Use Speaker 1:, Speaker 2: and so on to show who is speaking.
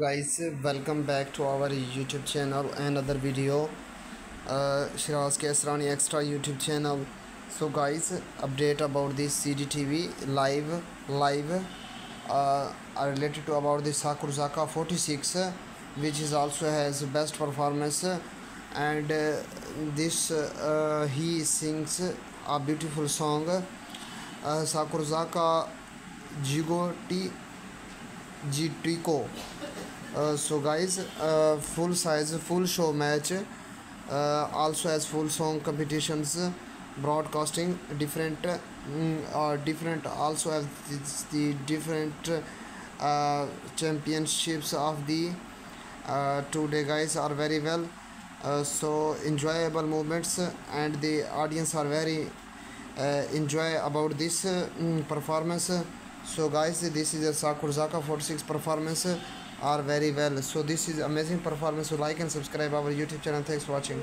Speaker 1: Guys welcome back to our YouTube channel and other video Sharaj के Asrani extra YouTube channel so guys update about this C D T V live live related to about this साकुर जाका forty six which is also has best performance and this he sings a beautiful song साकुर जाका जीगो टी जी टीको uh, so guys uh, full size full show match uh, also has full song competitions broadcasting different mm, uh, different also have this, the different uh, championships of the uh, today guys are very well. Uh, so enjoyable moments and the audience are very uh, enjoy about this uh, mm, performance. So guys this is a Sakurazaka 46 performance are very well. So this is amazing performance. So like and subscribe our youtube channel. Thanks for watching